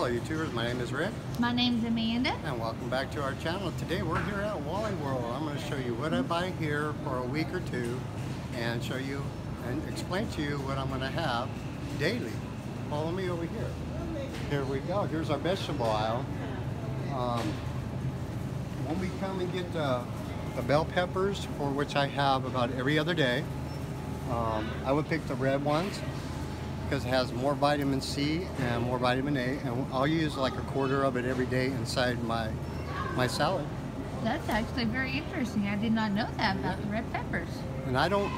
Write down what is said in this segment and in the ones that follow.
Hello YouTubers, my name is Rick My name's Amanda. and welcome back to our channel. Today we're here at Wally World. I'm going to show you what I buy here for a week or two and show you and explain to you what I'm going to have daily. Follow me over here. Here we go. Here's our vegetable aisle. Um, when we come and get the, the bell peppers, for which I have about every other day, um, I would pick the red ones because it has more vitamin C and more vitamin A and I'll use like a quarter of it every day inside my my salad That's actually very interesting. I did not know that about the red peppers. and I don't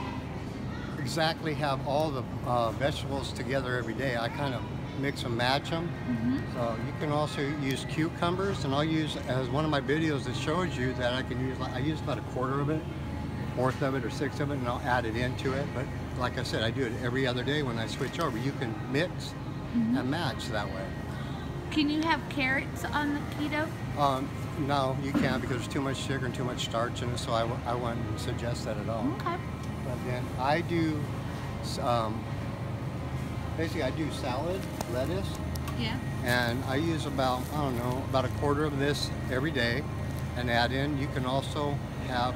exactly have all the uh, vegetables together every day I kind of mix and match them hmm so you can also use cucumbers and I'll use as one of my videos that shows you that I can use I use about a quarter of it fourth of it or sixth of it and I'll add it into it but like I said I do it every other day when I switch over you can mix Mhm. and match that way Can you have carrots on the keto? Um, no, you can't because there's too much sugar and too much starch in it, so I, w- I wouldn't suggest that at all. Okay. But then I do, um, basically I do salad, lettuce, Yeah. and I use about, I don't know, about a quarter of this every day and add in. You can also have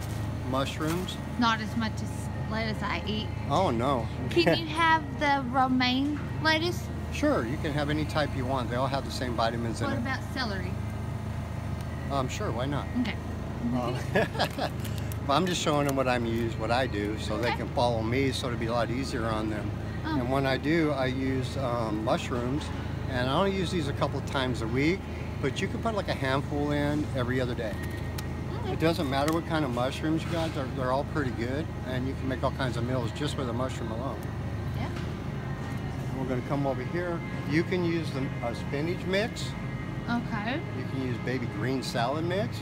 mushrooms. Not as much as lettuce I eat. Oh no. Can you have the romaine lettuce? Sure, you can have any type you want. They all have the same vitamins in What about celery? Um, sure, why not? Okay. Um, but I'm just showing them what I'm use, what I do, so they can follow me, so it'll be a lot easier on them. Oh. And when I do, I use um, mushrooms, and I only use these a couple of times a week, but you can put like a handful in every other day. It doesn't matter what kind of mushrooms you got, they're, they're all pretty good, and you can make all kinds of meals just with a mushroom alone. Yeah. And we're gonna come over here. You can use the a spinach mix, Okay. You can use baby green salad mix.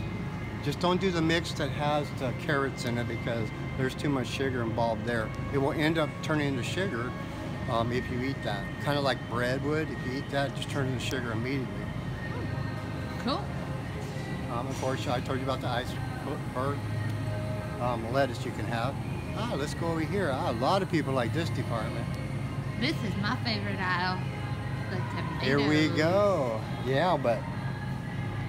Just don't do the mix that has the carrots in it because there's too much sugar involved there. It will end up turning into sugar um, if you eat that. Kind of like bread would. If you eat that, just turn into sugar immediately. Cool. Um, of course, I told you about the iceberg um, lettuce you can have. Ah, let's go over here. Ah, a lot of people like this department. This is my favorite aisle. The Here we go. Yeah, but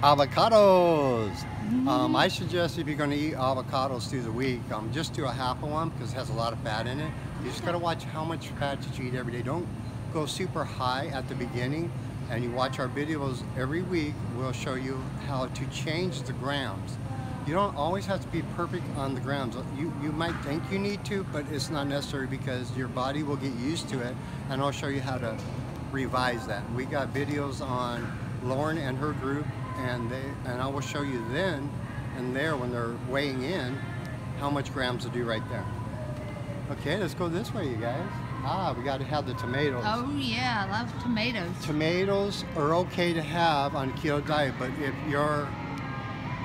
avocados. Um, Mm. I suggest if you're going to eat avocados through the week, um, just do a half of one because it has a lot of fat in it. You just got to watch how much fat that you eat every day. Don't go super high at the beginning. And you watch our videos every week. We'll show you how to change the grams. You don't always have to be perfect on the grams. You, you might think you need to, but it's not necessary because your body will get used to it. And I'll show you how to revise that. We got videos on Lauren and her group, and they and I will show you then and there when they're weighing in how much grams to do right there. Okay, let's go this way, you guys. Ah, we got to have the tomatoes. Oh yeah, I love tomatoes. Tomatoes are okay to have on a keto diet, but if you're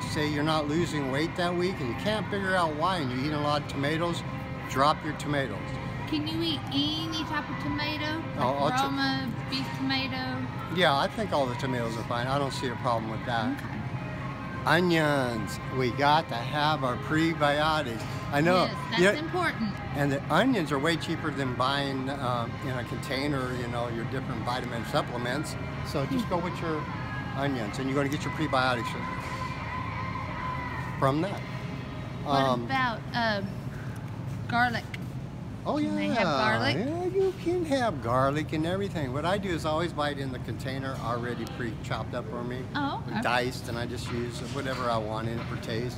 say you're not losing weight that week and you can't figure out why and you're eating a lot of tomatoes, drop your tomatoes. Can you eat any type of tomato? Like Oh, Roma, beef tomato? Yeah, I think all the tomatoes are fine. I don't see a problem with that. Okay. Onions, we got to have our prebiotics. I know. Yes, that's yeah, important. and the onions are way cheaper than buying um, in a container, you know, your different vitamin supplements. So just go with your onions and you're going to get your prebiotics from that. What Um, about uh, garlic? Oh yeah, can have garlic? yeah, you can have garlic and everything. What I do is I always buy it in the container already pre-chopped up for me. Oh, okay. diced and I just use whatever I want in it for taste.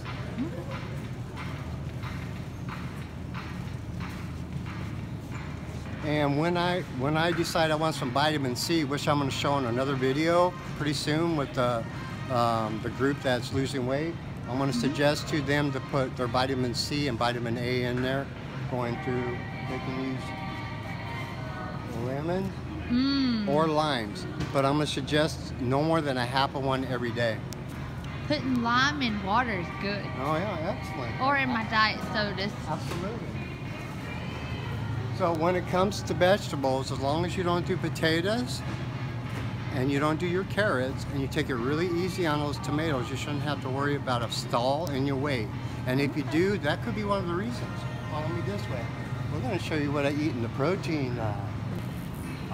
And when I when I decide I want some vitamin C, which I'm going to show in another video pretty soon with the um, the group that's losing weight, I'm going to suggest to them to put their vitamin C and vitamin A in there, going through. They can use lemon Mmm. or limes, but I'm going to suggest no more than a half of one every day. Putting lime in water is good. Oh yeah, excellent. Or in my diet sodas. Absolutely. So when it comes to vegetables, as long as you don't do potatoes and you don't do your carrots and you take it really easy on those tomatoes, you shouldn't have to worry about a stall in your weight. And if you do, that could be one of the reasons. Follow me this way. We're going to show you what I eat in the protein uh,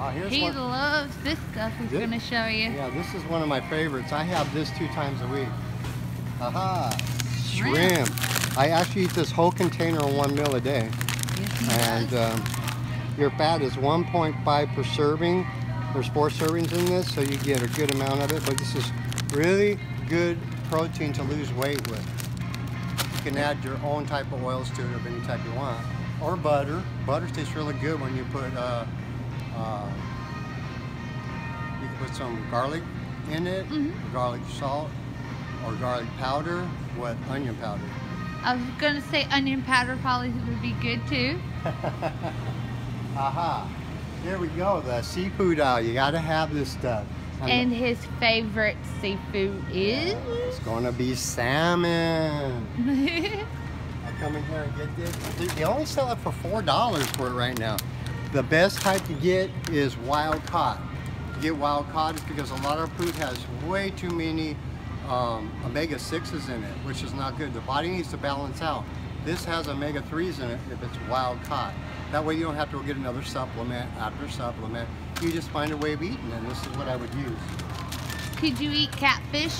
Oh, here's He one. loves this stuff he's going to show you. Yeah, this is one of my favorites. I have this two times a week. Aha, shrimp. I actually eat this whole container in one meal a day. Yes, And um, your fat is 1.5 per serving. There's four servings in this, so you get a good amount of it. But this is really good protein to lose weight with. You can add your own type of oils to it of any type you want. Or butter. Butter tastes really good when you put, uh, uh, you can put some garlic in it, Mhm. garlic salt, or garlic powder with onion powder. I was going to say onion powder probably would be good too. Aha. Here we go, the seafood aisle. You gotta have this stuff. And his favorite seafood is. it's gonna be salmon. I come in here and get this. They- They only sell it for four dollars for it right now. The best type to get is wild caught. To get wild caught is because a lot of food has way too many um, omega sixes in it, which is not good. The body needs to balance out. This has omega threes in it if it's wild caught. That way you don't have to go get another supplement after supplement. You just find a way of eating, and this is what I would use. Could you eat catfish?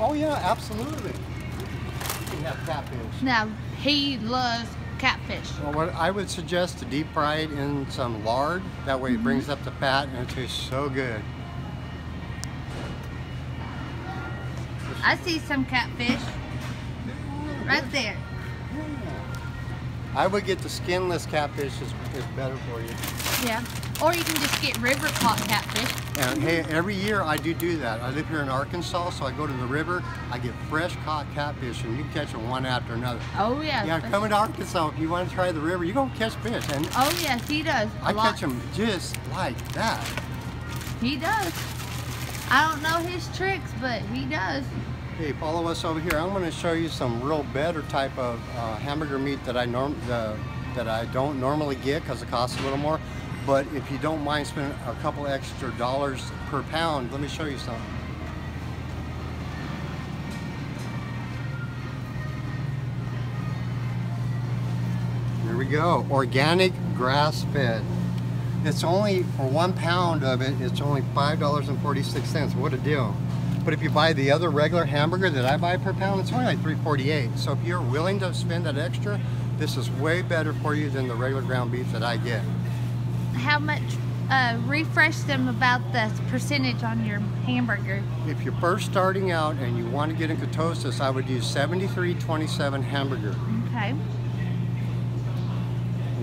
Oh yeah, absolutely. You can have catfish. Now, he loves catfish. Well, what I would suggest to deep fry it in some lard. That way it mm-hmm. brings up the fat and it tastes so good. I see some catfish right there. I would get the skinless catfish is, is better for you. Yeah. Or you can just get river caught catfish. And hey, every year I do do that. I live here in Arkansas, so I go to the river. I get fresh caught catfish, and you catch them one after another. Oh yeah. Yeah, come to Arkansas if you want to try the river. You're gonna catch fish, and Oh yes, he does. I lot. catch them just like that. He does. I don't know his tricks, but he does. Hey, follow us over here. I'm going to show you some real better type of uh, hamburger meat that I norm that I don't normally get because it costs a little more. But if you don't mind spending a couple extra dollars per pound, let me show you something. Here we go. Organic grass-fed. It's only for one pound of it. It's only five dollars and forty-six cents. What a deal! But if you buy the other regular hamburger that I buy per pound, it's only like three forty-eight. So if you're willing to spend that extra, this is way better for you than the regular ground beef that I get. How much? Uh, refresh them about the percentage on your hamburger. If you're first starting out and you want to get in ketosis, I would use 7327 hamburger. Okay.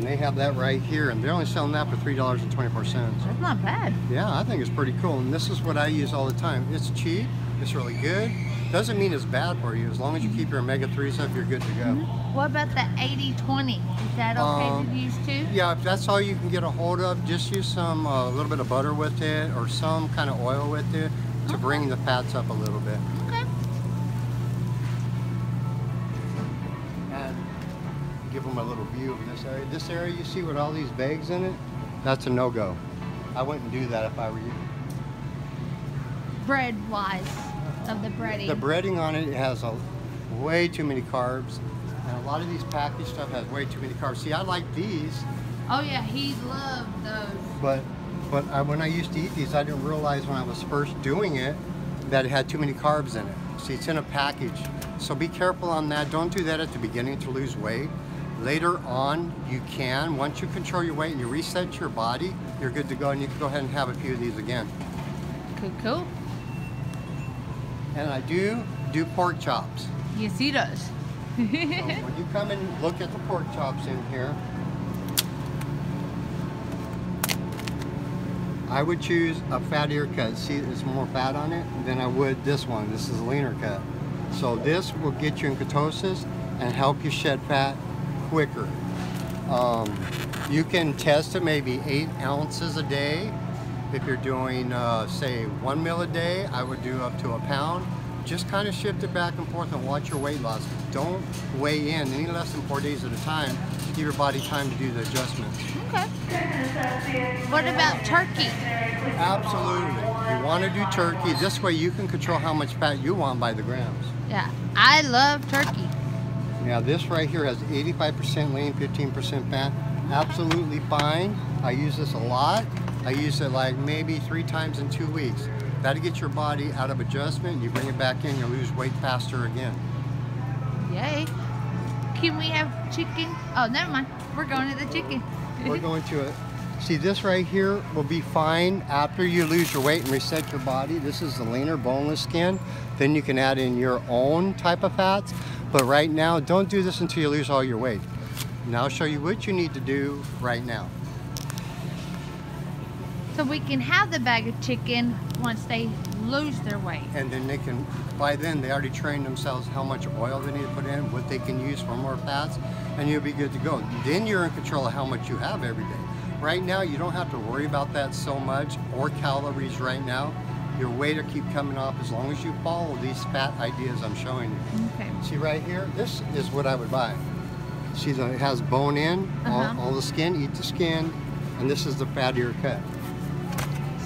They have that right here, and they're only selling that for $3.24. That's not bad. Yeah, I think it's pretty cool. And this is what I use all the time. It's cheap, it's really good. Doesn't mean it's bad for you. As long as you keep your omega-3s up, you're good to go. What about the 80-20? Is that okay Um, to use too? Yeah, if that's all you can get a hold of, just use some, a little bit of butter with it or some kind of oil with it to bring the fats up a little bit. Them a little view of this area. This area you see with all these bags in it, that's a no-go. I wouldn't do that if I were you. Bread-wise, of the breading. The breading on it has a, way too many carbs. And a lot of these packaged stuff has way too many carbs. See, I like these, oh yeah, he loved those. but but I, when I used to eat these, I didn't realize when I was first doing it that it had too many carbs in it. See, it's in a package. So be careful on that. Don't do that at the beginning to lose weight. Later on, you can. Once you control your weight and you reset your body, you're good to go and you can go ahead and have a few of these again. Cool, cool. And I do do pork chops. Yes, he does. So when you come and look at the pork chops in here, I would choose a fattier cut. See, there's more fat on it than I would this one. This is a leaner cut. So this will get you in ketosis and help you shed fat quicker. Um, you can test it maybe eight ounces a day. If you're doing, uh, say, one meal a day, I would do up to a pound. Just kind of shift it back and forth and watch your weight loss. Don't weigh in any less than four days at a time. Give your body time to do the adjustments. Okay. What about turkey? Absolutely. You want to do turkey. This way you can control how much fat you want by the grams. Yeah, I love turkey. Now this right here has 85% lean, 15% fat. Absolutely fine. I use this a lot. I use it like maybe three times in two weeks. That'll get your body out of adjustment. You bring it back in, you lose weight faster again. Yay. Can we have chicken? Oh, never mind. We're going to the chicken. We're going to it. See, this right here will be fine after you lose your weight and reset your body. This is the leaner, boneless skin. Then you can add in your own type of fats. But right now, don't do this until you lose all your weight. Now I'll show you what you need to do right now. So we can have the bag of chicken once they lose their weight. And then they can, by then, they already trained themselves how much oil they need to put in, what they can use for more fats, and you'll be good to go. Then you're in control of how much you have every day. Right now, you don't have to worry about that so much or calories right now. Your weight will keep coming off as long as you follow these fat ideas I'm showing you. Okay. See right here, this is what I would buy. See, the, it has bone in, Uh-huh. all, all the skin, eat the skin, and this is the fattier cut.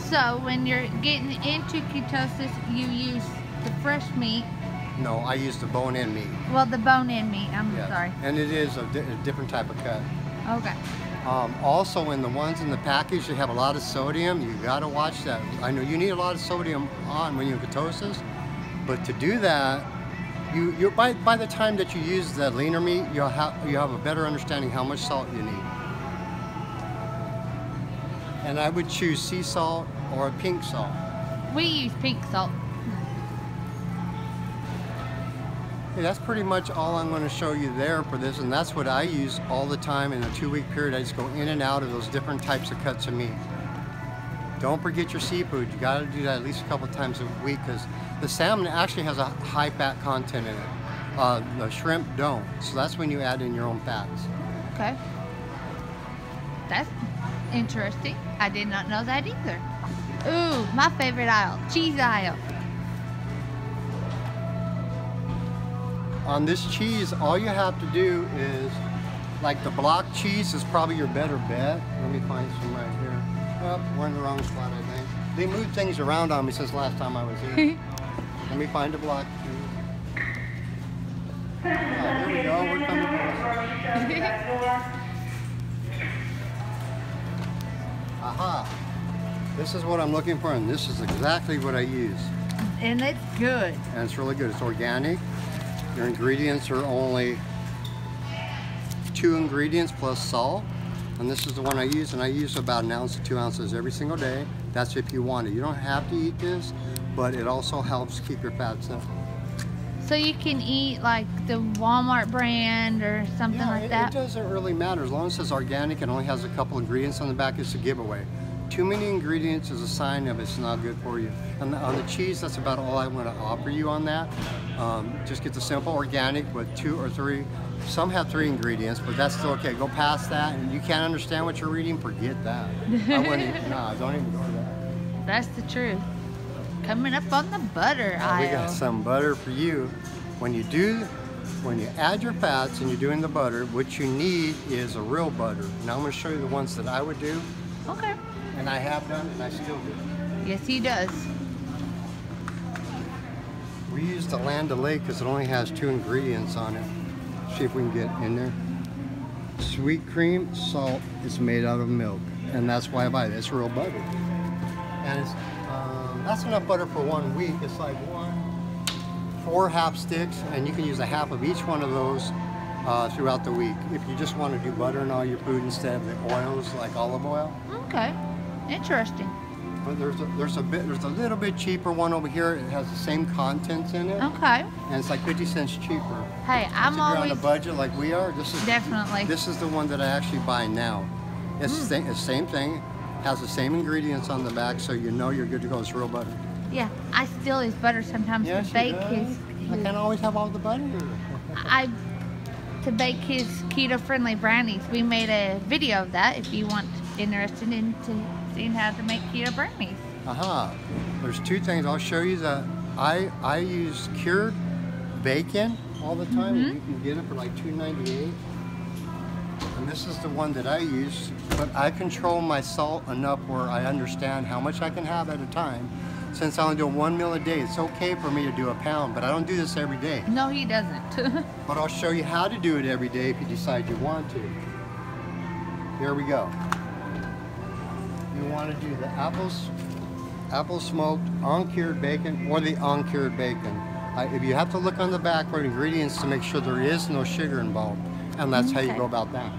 So when you're getting into ketosis, you use the fresh meat. No, I use the bone in meat. Well, the bone-in meat. I'm Yes. sorry. And it is a, di- a different type of cut. Okay. Um, also, in the ones in the package, they have a lot of sodium. You gotta watch that. I know you need a lot of sodium on when you're ketosis, but to do that, you you by by the time that you use the leaner meat, you'll have you have a better understanding how much salt you need. And I would choose sea salt or pink salt. We use pink salt. That's pretty much all I'm going to show you there for this, and that's what I use all the time in a two-week period. I just go in and out of those different types of cuts of meat. Don't forget your seafood. You got to do that at least a couple times a week because the salmon actually has a high fat content in it. Uh, the shrimp don't, so that's when you add in your own fats. Okay. That's interesting. I did not know that either. Ooh, my favorite aisle, cheese aisle. On this cheese, all you have to do is, like the block cheese is probably your better bet. Let me find some right here. Oh, we're in the wrong spot, I think. They moved things around on me since last time I was here. Let me find a block cheese. Oh, here we go. We're coming. Aha. This is what I'm looking for, and this is exactly what I use. and it's good. And it's really good. It's organic. Your ingredients are only two ingredients plus salt. And this is the one I use, and I use about an ounce to two ounces every single day. That's if you want it. You don't have to eat this, but it also helps keep your fats in. So you can eat like the Walmart brand or something yeah, like it, that. it doesn't really matter. As long as it's organic and only has a couple ingredients on the back, it's a giveaway. Too many ingredients is a sign of it's not good for you. And on the cheese, that's about all I want to offer you on that. Um, just get the simple organic with two or three. Some have three ingredients, but that's still okay. Go past that, and you can't understand what you're reading, forget that. I wouldn't even, nah, don't even go to that. That's the truth. Coming up on the butter Now, we got some butter for you. When you do, when you add your fats and you're doing the butter, what you need is a real butter. Now I'm going to show you the ones that I would do, Okay. and I have done, and I still do. Yes, he does. We use the Land O'Lakes because it only has two ingredients on it. See if we can get in there. Sweet cream, salt is made out of milk, and that's why I buy it. It's real butter, and it's um, that's enough butter for one week. It's like one, four half sticks, and you can use a half of each one of those uh, throughout the week. If you just want to do butter in all your food instead of the oils like olive oil. Okay. Interesting. But there's a, there's a bit there's a little bit cheaper one over here. It has the same contents in it. Okay. and it's like 50 cents cheaper. Hey, I'm if you're on always a budget like we are, this is Definitely. this is the one that I actually buy now. It's the same, the same thing, has the same ingredients on the back, so you know you're good to go. It's real butter. yeah. I still use butter sometimes Yes, to bake his. I can't always have all the butter. I to bake his keto-friendly brownies. We made a video of that. If you want interested in to seeing how to make keto brownies. Aha. There's two things. I'll show you that I I use cured bacon all the time. Mhm. You can get it for like $2.98. And this is the one that I use, but I control my salt enough where I understand how much I can have at a time. Since I only do one meal a day, it's okay for me to do a pound, but I don't do this every day. No, he doesn't. But I'll show you how to do it every day if you decide you want to. Here we go. you want to do the apples, apple smoked uncured bacon or the uncured bacon. Uh, if you have to look on the back for ingredients to make sure there is no sugar involved, and that's how you go about that.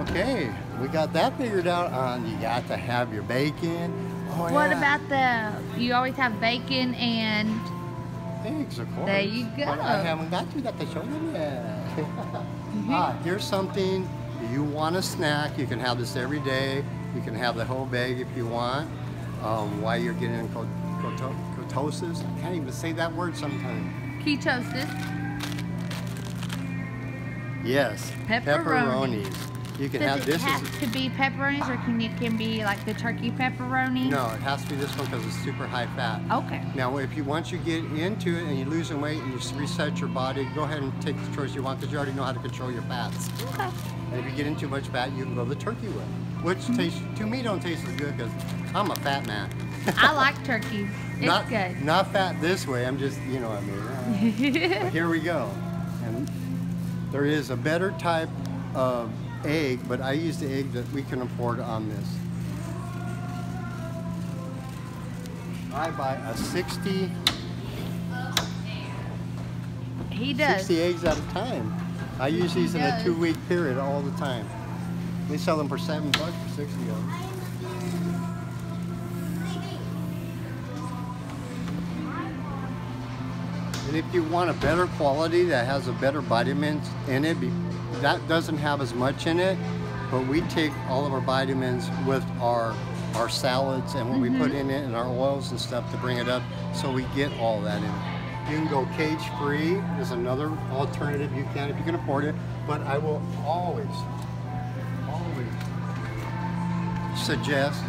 Okay, we got that figured out. On you got to have your bacon. Oh, What yeah. about the? You always have bacon and eggs, of course? There you But I go. haven't got to that to show them yet. ah, here's something you want a snack. You can have this every day. You can have the whole bag if you want. Um, while you're getting ketosis, I can't even say that word sometimes. ketosis. Yes, Pepperoni. pepperonis. You can Does have it this. have Is, to be pepperonis, or can it can be like the turkey pepperoni? no, it has to be this one because it's super high fat. Okay. Now, if you once you get into it and you're losing weight and you reset your body, go ahead and take the choice you want because you already know how to control your fats. Okay. And if you get in too much fat, you can go the turkey way, which Mm-hmm. tastes to me don't taste as good because I'm a fat man. I like turkey. It's not, good. Not fat this way. I'm just, you know what I mean. But here we go. And there is a better type of egg, but I use the egg that we can afford on this. I buy a 60, he does. 60 eggs at a time. I use these in a two week period all the time. They sell them for seven bucks for 60 of them. And if you want a better quality that has a better vitamins in it, that doesn't have as much in it, but we take all of our vitamins with our our salads and what we put mm-hmm. in it and our oils and stuff to bring it up so we get all that in. You can go cage free is another alternative you can if you can afford it, but I will always, always suggest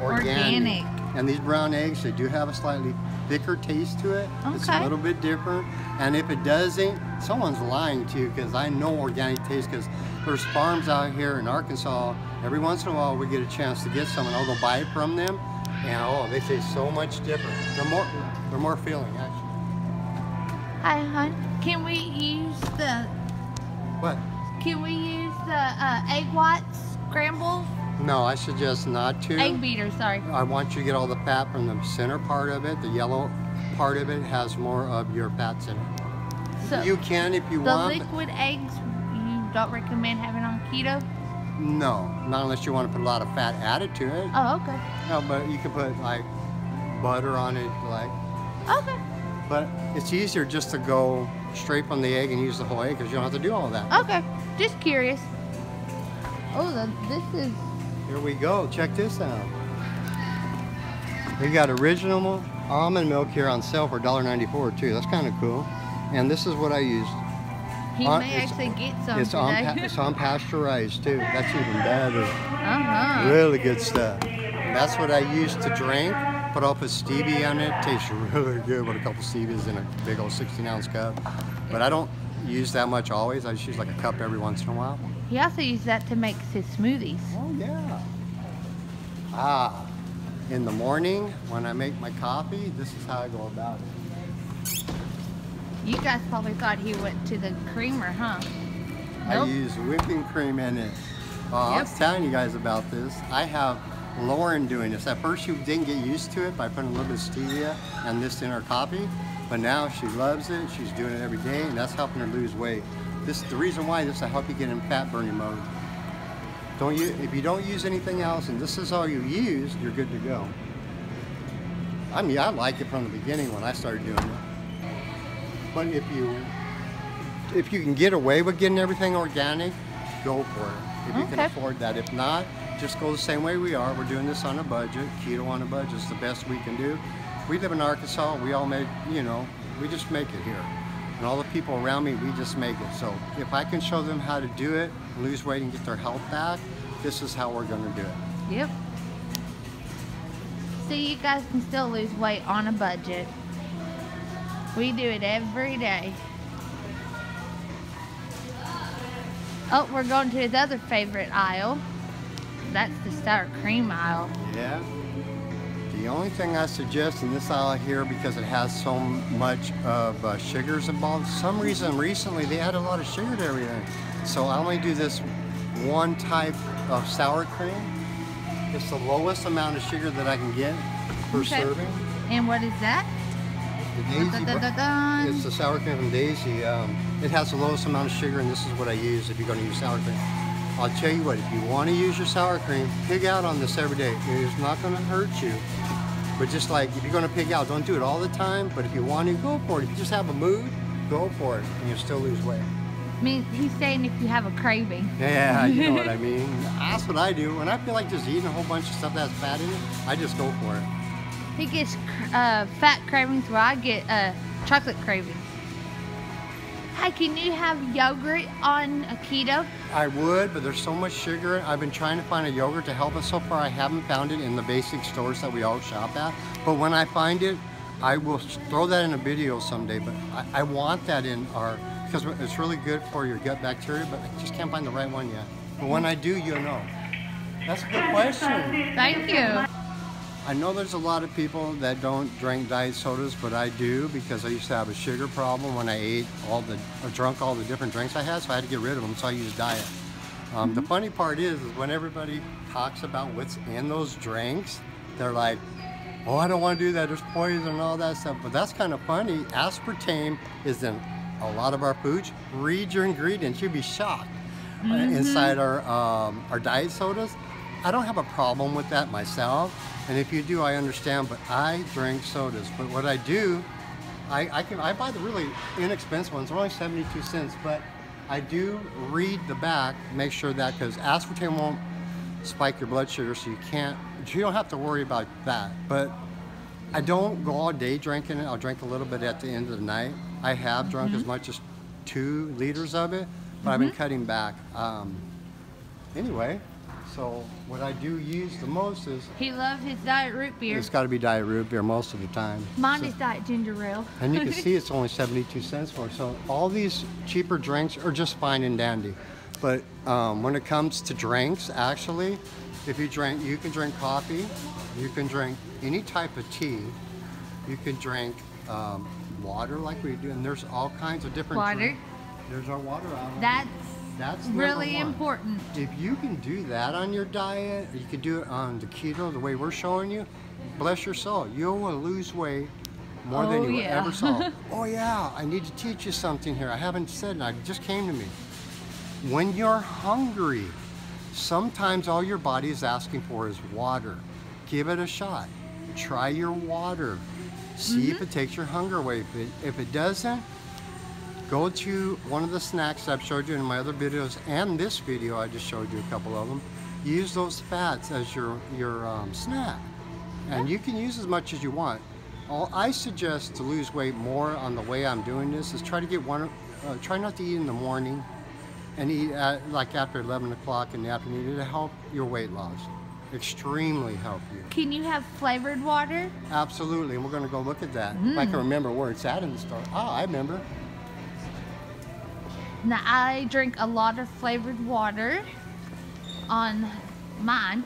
Organic. and these brown eggs, they do have a slightly thicker taste to it. It's a little bit different. And if it doesn't, someone's lying to you because I know organic taste because there's farms out here in Arkansas. Every once in a while we get a chance to get some and I'll go buy it from them. And oh, they taste so much different. They're more, they're more filling actually. Hi, hon. Can we use the? What? Can we use the uh, egg whites scramble? No, I suggest not to. Egg beater. Sorry. I want you to get all the fat from the center part of it. The yellow part of it has more of your fats in it. So You can if you the want. but- liquid eggs you don't recommend having on keto. No, not unless you want to put a lot of fat added to it. Oh, okay. No, but you can put like butter on it, like. Okay. But it's easier just to go straight from the egg and use the whole egg because you don't have to do all that. Okay. Just curious. Oh, the, this is. Here we go. Check this out. We got original almond milk here on sale for $1.94 too. That's kind of cool. And this is what I used. He Uh, may actually get some It's, today. unpa- it's unpasteurized too. That's even better. uh-huh. Really good stuff. That's what I use to drink. Put up a stevia on it. Tastes really good with a couple stevias in a big old 16 ounce cup. But I don't use that much always. I just use like a cup every once in a while. He also uses that to make his smoothies. Oh yeah. Ah, in the morning when I make my coffee, this is how I go about it. You guys probably thought he went to the creamer, huh? I use whipping cream in it. Oh, I was telling you guys about this. I have Lauren doing this. At first, she didn't get used to it by putting a little bit of stevia and this in her coffee, but now she loves it. She's doing it every day, and that's helping her lose weight. This the reason why this will help you get in fat burning mode. Don't you? If you don't use anything else, and this is all you use, you're good to go. I mean, I liked it from the beginning when I started doing it. But if you if you can get away with getting everything organic, go for it. If you can afford that. If not, just go the same way we are. We're doing this on a budget. Keto on a budget is the best we can do. We live in Arkansas. We all make, you know, we just make it here. And all the people around me, we just make it. So if I can show them how to do it, lose weight and get their health back, this is how we're going to do it. Yep. So you guys can still lose weight on a budget. We do it every day. Oh, we're going to his other favorite aisle. That's the sour cream aisle. Yeah. The only thing I suggest in this aisle here, because it has so much of uh, sugars involved, some reason recently they add a lot of sugar to everything. So I only do this one type of sour cream. It's the lowest amount of sugar that I can get per Okay. serving. And what is that? The Daisy, dun, dun, dun. it's the sour cream from Daisy. Um, it has the lowest amount of sugar, and this is what I use if you're going to use sour cream. I'll tell you what, if you want to use your sour cream, pig out on this every day. It is not going to hurt you. But just like if you're going to pig out, don't do it all the time. But if you want to, go for it. If you just have a mood, go for it, and you'll still lose weight. I mean, he's saying if you have a craving. Yeah, you know what I mean. That's what I do. When I feel like just eating a whole bunch of stuff that has fat in it, I just go for it. He gets uh, fat cravings where I get uh, chocolate cravings. Hi, can you have yogurt on a keto? I would, but there's so much sugar. I've been trying to find a yogurt to help us. So far, I haven't found it in the basic stores that we all shop at. But when I find it, I will throw that in a video someday. But I, I want that in our, because it's really good for your gut bacteria, but I just can't find the right one yet. But when I do, you'll know. That's a good question. Thank you. I know there's a lot of people that don't drink diet sodas, but I do because I used to have a sugar problem when I ate all the, or drunk all the different drinks I had, so I had to get rid of them, so I use diet. Um, The funny part is, is when everybody talks about what's in those drinks, they're like, oh, I don't want to do that, there's poison and all that stuff. But that's kind of funny. Aspartame is in a lot of our foods. Read your ingredients, you'd be shocked. Uh, Inside our, um, our diet sodas, I don't have a problem with that myself. And if you do, I understand, but I drink sodas. But what I do, I, I can I buy the really inexpensive ones. They're only 72 cents, but I do read the back, make sure that because aspartame won't spike your blood sugar, so you can't. You don't have to worry about that. But I don't go all day drinking it. I'll drink a little bit at the end of the night. I have drunk as much as two liters of it, but I've been cutting back. Um, anyway, so what I do use the most is He loves his diet root beer. it's got to be diet root beer most of the time. Mine So- is diet ginger ale. and you can see it's only 72 cents for it. So all these cheaper drinks are just fine and dandy. But um, when it comes to drinks, actually, if you drink, you can drink coffee, you can drink any type of tea, you can drink um, water like we do, and there's all kinds of different Water. There's our water out. That's That's really important. If you can do that on your diet, you can do it on the keto the way we're showing you, bless your soul, you will lose weight more than Oh, you yeah. ever saw. oh yeah, I need to teach you something here. I haven't said it, it just came to me. When you're hungry, sometimes all your body is asking for is water. Give it a shot. Try your water. See if mm-hmm. it takes your hunger away. If it, if it doesn't, go to one of the snacks I've showed you in my other videos and this video I just showed you a couple of them. Use those fats as your, your um, snack. And you can use as much as you want. All I suggest to lose weight more on the way I'm doing this is try to get one, uh, try not to eat in the morning and eat at, like after 11 o'clock in the afternoon. It'll help your weight loss. Extremely help you. Can you have flavored water? Absolutely, and we're going to go look at that. If I can remember where it's at in the store. Ah, I remember. Now, I drink a lot of flavored water on mine.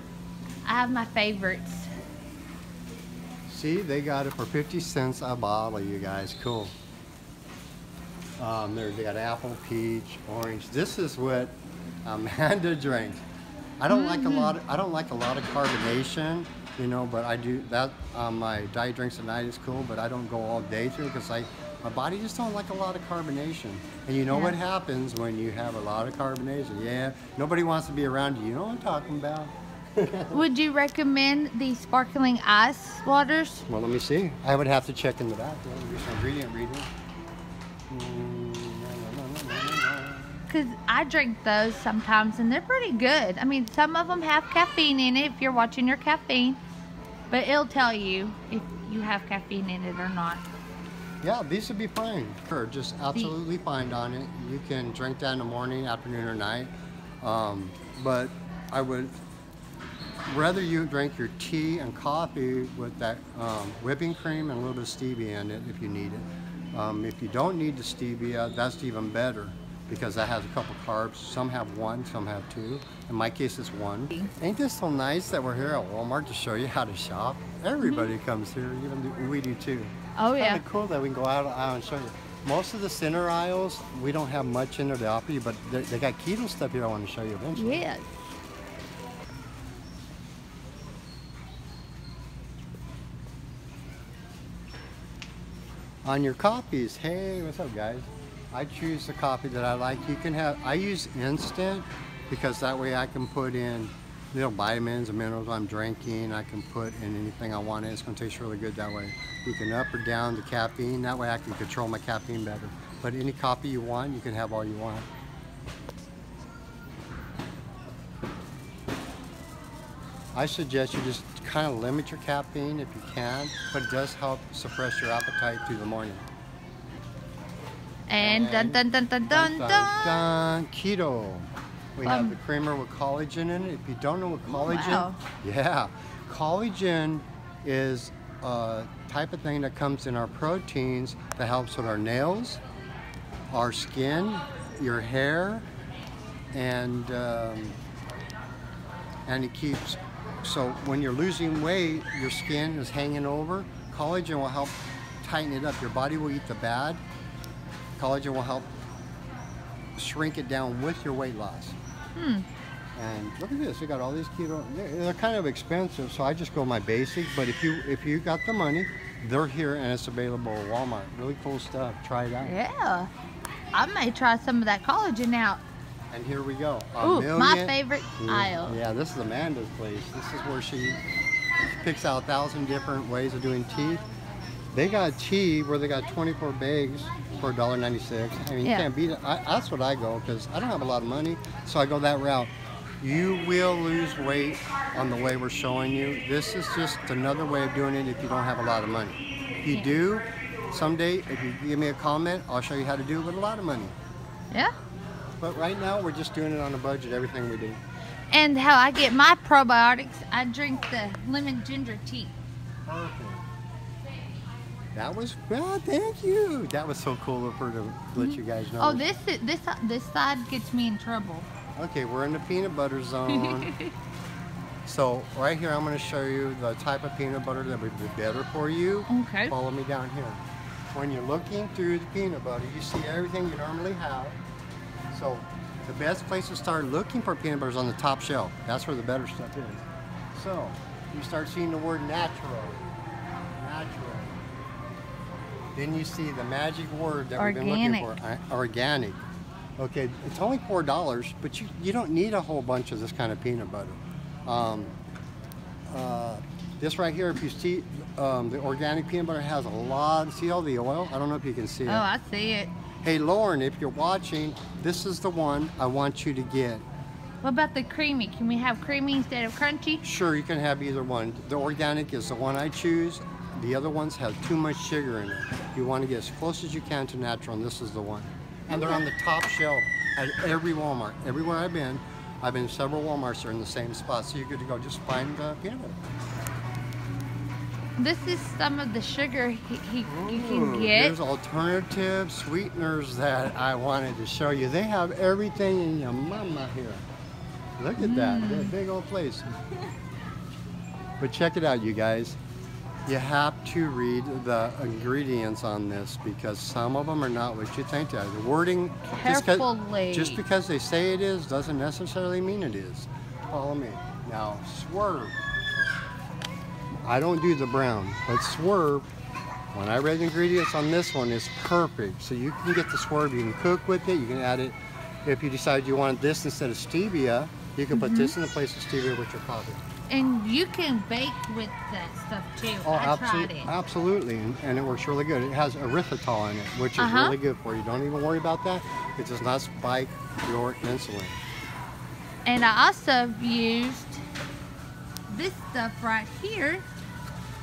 I have my favorites. See, they got it for 50 cents a bottle, you guys. Cool. Um, there, they got apple, peach, orange. This is what Amanda drinks. I don't like a lot. Of, I don't like a lot of carbonation, you know. But I do that. Um, my diet drinks at night is cool, but I don't go all day through because I, my body just don't like a lot of carbonation. And you know what happens when you have a lot of carbonation? Yeah, nobody wants to be around you. You know what I'm talking about? Would you recommend the sparkling ice waters? Well, let me see. I would have to check in the back. Let me do some ingredient reading. Mm. Because I drink those sometimes and they're pretty good. I mean, some of them have caffeine in it if you're watching your caffeine, but it'll tell you if you have caffeine in it or not. Yeah, these would be fine. Sure, just absolutely fine on it. You can drink that in the morning, afternoon, or night. Um, but I would rather you drink your tea and coffee with that um, whipping cream and a little bit of stevia in it if you need it. Um, if you don't need the stevia, that's even better because that has a couple carbs. Some have one, some have two. In my case, it's one. Ain't this so nice that we're here at Walmart to show you how to shop? Everybody comes here, even we do too. Oh, It's yeah. kinda cool that we can go out, out and show you. Most of the center aisles, we don't have much in there to offer you, but they, they got keto stuff here I want to show you eventually. Yes. On your copies, hey, what's up guys? I choose the copy that I like. You can have, I use instant because that way I can put in little vitamins and minerals I'm drinking. I can put in anything I want. It's gonna taste really good that way. You can up or down the caffeine. That way I can control my caffeine better. But any coffee you want, you can have all you want. I suggest you just kind of limit your caffeine if you can, but it does help suppress your appetite through the morning. And dun dun dun dun dun dun. dun. Keto. We have Um, the creamer with collagen in it. If you don't know what collagen, wow. yeah, collagen is a type of thing that comes in our proteins that helps with our nails, our skin, your hair, and um, and it keeps. So when you're losing weight, your skin is hanging over. Collagen will help tighten it up. Your body will eat the bad. Collagen will help shrink it down with your weight loss. Hmm. And look at this, they got all these keto. They're, kind of expensive, so I just go my basic. But if you if you got the money, they're here and it's available at Walmart. Really cool stuff. Try it out. Yeah. I may try some of that collagen out. And here we go. A Ooh, my favorite Mm, aisle. Yeah, this is Amanda's place. This is where she picks out a thousand different ways of doing tea. They got tea where they got 24 bags for $1.96. I mean, Yeah. you can't beat it. I, that's what I go because I don't have a lot of money, so I go that route. You will lose weight on the way we're showing you. This is just another way of doing it if you don't have a lot of money. If you Yeah. do, someday, if you give me a comment, I'll show you how to do it with a lot of money. Yeah. But right now, we're just doing it on a budget, everything we do. And how I get my probiotics, I drink the lemon ginger tea. Perfect. That was well, thank you. That was so cool of her to let mm-hmm. you guys know. Oh, this is- this this side gets me in trouble. Okay, we're in the peanut butter zone. so right here, I'm going to show you the type of peanut butter that would be better for you. Okay. Follow me down here. When you're looking through the peanut butter, you see everything you normally have. So the best place to start looking for peanut butter is on the top shelf. That's where the better stuff is. So you start seeing the word natural. Natural. Then you see the magic word that we've been looking for. uh, Organic. Okay, it's only four dollars, but you, you don't need a whole bunch of this kind of peanut butter. Um, uh, this right here, if you see, um, the organic peanut butter has a lot. See all the oil? I don't know if you can see it. Oh, I see it. Hey Lauren, if you're watching, this is the one I want you to get. What about the creamy? Can we have creamy instead of crunchy? Sure, you can have either one. The organic is the one I choose. The other ones have too much sugar in it. You want to get as close as you can to natural, and this is the one. And they're on the top shelf at every Walmart. Everywhere I've been, I've been several Walmarts that are in the same spot, so you're good to go. Just find the peanut butter. This is some of the sugar he, he, you can get. There's alternative sweeteners that I wanted to show you. They have everything in your mama here. Look at that, Mm. that big old place. But check it out, you guys. You have to read the ingredients on this because some of them are not what you think they are. The wording, just just because they say it is, doesn't necessarily mean it is. Follow me. Now, swerve. I don't do the brown, but swerve, when I read the ingredients on this one, is perfect. So you can get the swerve, you can cook with it, you can add it. If you decide you want this instead of stevia, you can put this mm-hmm. in the place of stevia with your coffee. And you can bake with that stuff too. Oh, I tried absolutely, it. absolutely, and, it works really good. It has erythritol in it, which is Uh-huh. really good for you. Don't even worry about that. It does not spike your insulin. And I also used this stuff right here.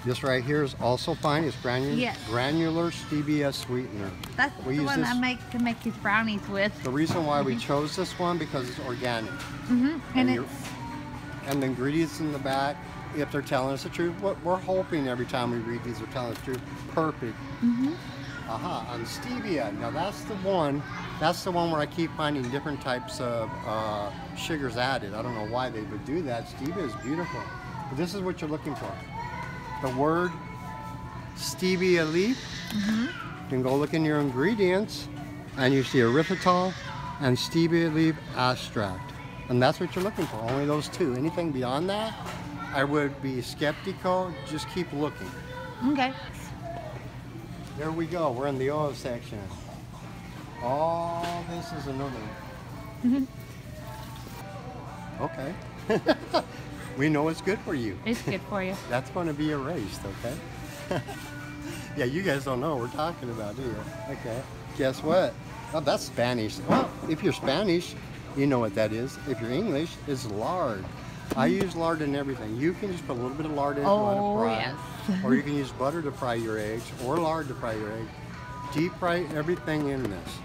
This right here is also fine. It's granular, Yes. granular stevia sweetener. That's We the one I make to make these brownies with. The reason why we chose this one because it's organic. Mm -hmm. And, And it's and the ingredients in the back, if they're telling us the truth, what we're hoping every time we read these are telling us the truth. Perfect. mhm. Aha, on stevia. Now that's the one, that's the one where I keep finding different types of uh, sugars added. I don't know why they would do that. Stevia is beautiful. But this is what you're looking for. The word stevia leaf, then go look in your ingredients and you see erythritol and stevia leaf extract. And that's what you're looking for, only those two. Anything beyond that, I would be skeptical. Just keep looking. Okay. There we go. We're in the oil section. All this is another. Mm-hmm. okay. we know it's good for you. It's good for you. That's going to be erased, okay? yeah, you guys don't know what we're talking about, do you? Okay. Guess what? Oh, that's Spanish. Well, if you're Spanish, you know what that is. If you're English, it's lard. I hmm. use lard in everything. You can just put a little bit of lard in if you Oh, want to yes. or you can use butter to fry your eggs or lard to fry your eggs. Deep fry everything in this.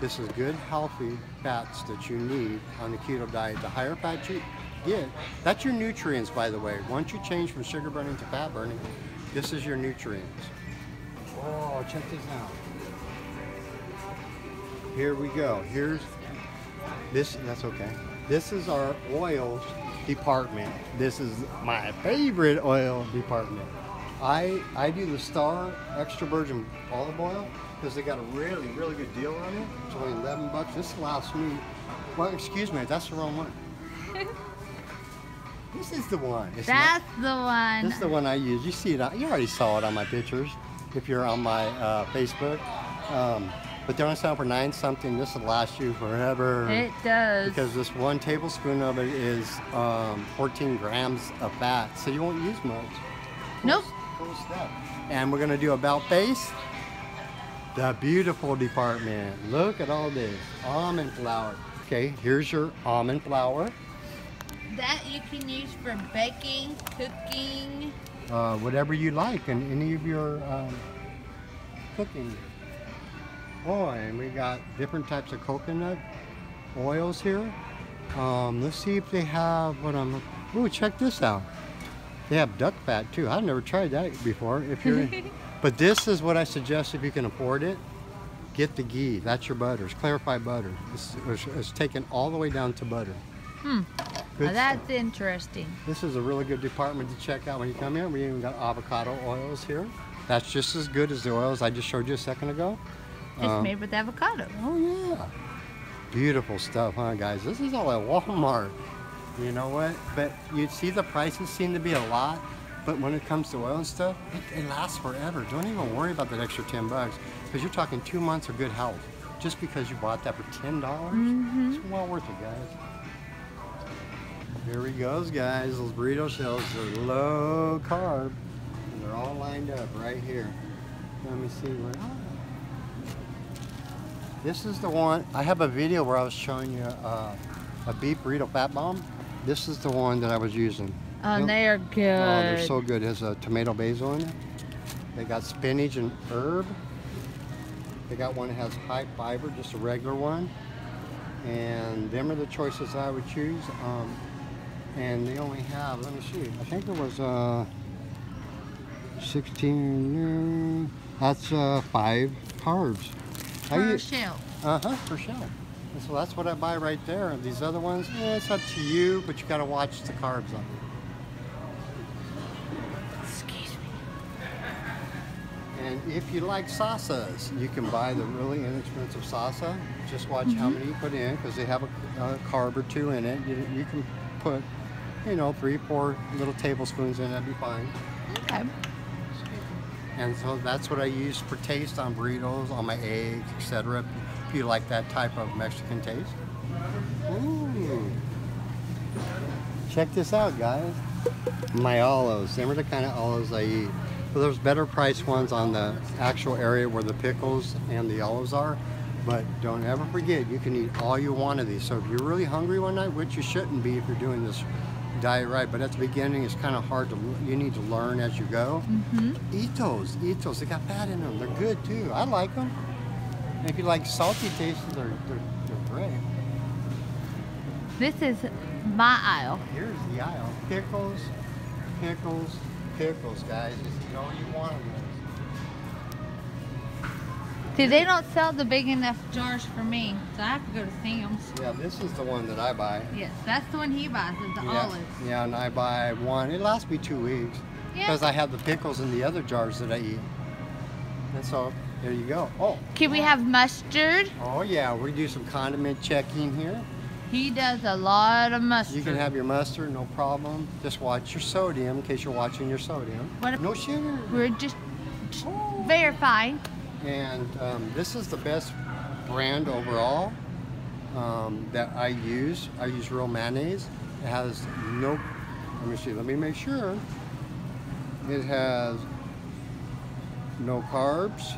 This is good, healthy fats that you need on the keto diet. The higher fat you get, that's your nutrients, by the way. Once you change from sugar burning to fat burning, this is your nutrients. Oh, check this out. Here we go. Here's this. That's okay. This is our oils department. This is my favorite oil department. I I do the Star Extra Virgin Olive Oil because they got a really really good deal on it. It's only 11 bucks. This lasts me. Well, excuse me, that's the wrong one. this is the one. It's not- That's the one. this is the one I use. You see it. You already saw it on my pictures. If you're on my uh, Facebook, um, but they're on sale for nine something. This will last you forever. It does. because this one tablespoon of it is um, 14 grams of fat, so you won't use much. Nope. Cool stuff. And we're gonna do about face. The beautiful department. Look at all this almond flour. Okay, here's your almond flour. That you can use for baking, cooking. uh, whatever you like in any of your um, cooking. Oh, and we got different types of coconut oils here. Um, let's see if they have what I'm. Oh, check this out. They have duck fat too. I've never tried that before. If you're, but this is what I suggest if you can afford it. Get the ghee. That's your butter. It's clarified butter. It's, it's, it's taken all the way down to butter. Hmm. Good Now that's interesting. This is a really good department to check out when you come here. We even got avocado oils here. That's just as good as the oils I just showed you a second ago. It's Um, made with avocado. Oh yeah. Beautiful stuff, huh guys? This is all at Walmart. You know what? But you see the prices seem to be a lot, but when it comes to oil and stuff, it, it lasts forever. Don't even worry about that extra 10 bucks because you're talking two months of good health. Just because you bought that for $10, dollars it's well worth it, guys. Here he goes, guys. Those burrito shells are low carb. And they're all lined up right here. Let me see where. This is the one. I have a video where I was showing you uh, a beef burrito fat bomb. This is the one that I was using. Oh, Yep. they are good. Oh, they're so good. It has a tomato basil in it. They got spinach and herb. They got one that has high fiber, just a regular one. And them are the choices I would choose. Um, and they only have, let me see, I think it was uh, 16, that's uh, five carbs. Per shell. uh-huh, for sure. And so that's what I buy right there. And these other ones, eh, it's up to you, but you got to watch the carbs on them. Excuse me. And if you like salsas, you can buy the really inexpensive salsa. Just watch how many you put in because they have a, a carb or two in it. You, you can put, you know, three, four little tablespoons in, that'd be fine. Okay. And so that's what I use for taste on burritos, on my eggs, etc. If you like that type of Mexican taste. Ooh. Check this out, guys. My olives. Them are the kind of olives I eat. There's better priced ones on the actual area where the pickles and the olives are. But don't ever forget, you can eat all you want of these. So if you're really hungry one night, which you shouldn't be if you're doing this diet right, but at the beginning it's kind of hard to, you need to learn as you go. Mm-hmm. Eat those, eat those. They got fat in them. They're good too. I like them. And if you like salty tastes, they're, they're, they're great. This is my aisle. Here's the aisle. Pickles, pickles, pickles, guys. Just eat all you want. See, they don't sell the big enough jars for me, so I have to go to Sam's. Yeah, this is the one that I buy. Yes, that's the one he buys, is the yeah, olives. yeah, and I buy one. It lasts me two weeks Yeah. because I have the pickles in the other jars that I eat. And so There you go. Oh, Can we have mustard? oh yeah, we do some condiment checking here. He does a lot of mustard. You can have your mustard, no problem. Just watch your sodium in case you're watching your sodium. What no sugar. We're just oh. verifying. And um, this is the best brand overall um, that I use. I use real mayonnaise. It has no, let me see, let me make sure. It has no carbs,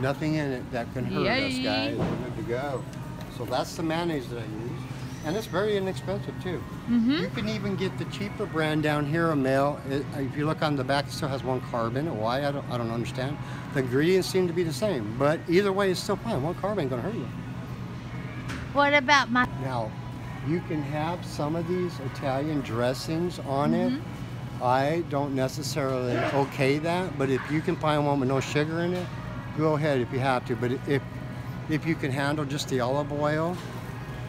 nothing in it that can hurt us, guys. We're good to go. So that's the mayonnaise that I use. And it's very inexpensive too. Mm-hmm. You can even get the cheaper brand down here, Mel. It, if you look on the back, it still has one carb in it. Why? I don't, I don't understand. The ingredients seem to be the same, but either way, it's still fine. One carb ain't gonna hurt you. What about my? Now, you can have some of these Italian dressings on Mm-hmm. it. I don't necessarily okay that, but if you can find one with no sugar in it, go ahead if you have to. But if if you can handle just the olive oil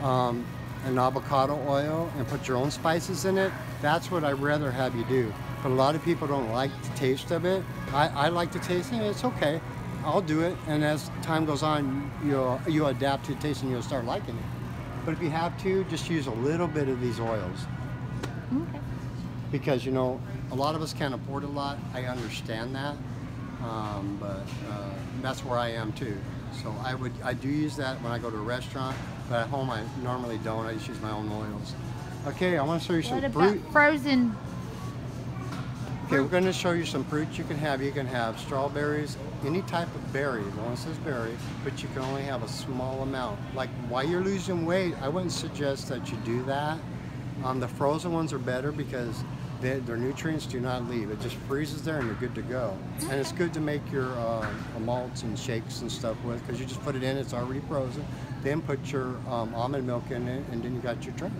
um, and avocado oil and put your own spices in it, that's what I'd rather have you do. But a lot of people don't like the taste of it. I, I like the taste and it's okay. I'll do it, and as time goes on, you'll you adapt to the taste and you'll start liking it. But if you have to, just use a little bit of these oils Okay. because you know a lot of us can't afford a lot. I understand that, um, but uh, that's where I am too. So I would I do use that when I go to a restaurant, but at home I normally don't. I just use my own oils. Okay, I want to show you some fruit. frozen? Okay, we're going to show you some fruits you can have. You can have strawberries, any type of berry. The one says berry, but you can only have a small amount. Like while you're losing weight, I wouldn't suggest that you do that. Um, the frozen ones are better because they, their nutrients do not leave. It just freezes there and you're good to go. And it's good to make your uh, malts and shakes and stuff with because you just put it in, it's already frozen. Then put your um, almond milk in it and then you got your drink.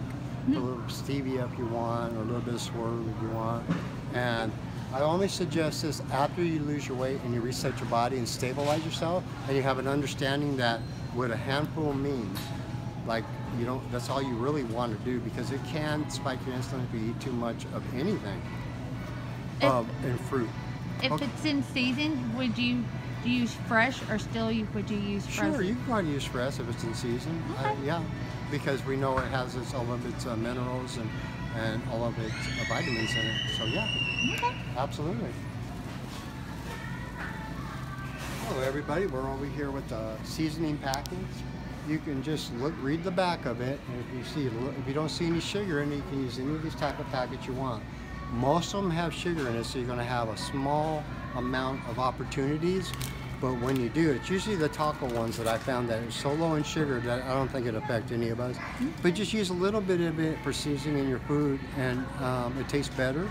Put a little stevia if you want or a little bit of swerve if you want. And I only suggest this after you lose your weight and you reset your body and stabilize yourself and you have an understanding that what a handful means. Like you don't that's all you really want to do because it can spike your insulin if you eat too much of anything. If- Um, and fruit. If Okay. it's in season, would you use fresh or still you would you use fresh? Sure, you can and use fresh if it's in season. Uh, yeah, because we know it has its, all of its uh, minerals and, and all of its uh, vitamins in it. So yeah, Okay. absolutely. Hello everybody, we're over here with the seasoning package. You can just look, read the back of it, and if you see, if you don't see any sugar in it, you can use any of these type of package you want. Most of them have sugar in it, so you're going to have a small amount of opportunities. But when you do, it's usually the taco ones that I found that are so low in sugar that I don't think it affect any of us. But just use a little bit of it for seasoning in your food, and um, it tastes better.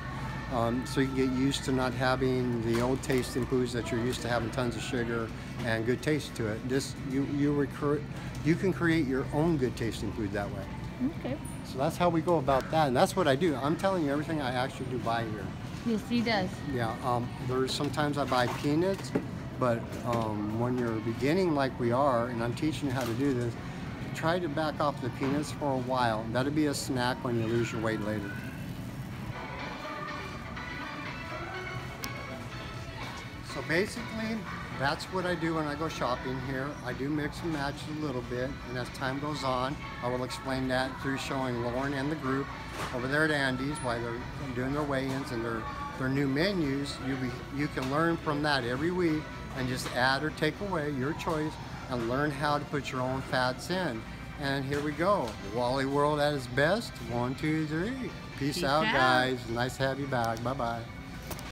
Um, so you can get used to not having the old tasting foods that you're used to having tons of sugar and good taste to it. This you you recur, you can create your own good tasting food that way. Okay. So that's how we go about that, and that's what I do. I'm telling you everything I actually do buy here. Yes, he does. Yeah, um, there's sometimes I buy peanuts, but um, when you're beginning like we are, and I'm teaching you how to do this, try to back off the peanuts for a while. That'll be a snack when you lose your weight later. So basically, that's what I do when I go shopping here. I do mix and match a little bit, and as time goes on, I will explain that through showing Lauren and the group over there at Andy's while they're doing their weigh-ins and their their new menus. You be, you can learn from that every week and just add or take away your choice and learn how to put your own fats in. And here we go, Wally World at its best. One, two, three. Peace, Peace out, out. guys. Nice to have you back. Bye bye.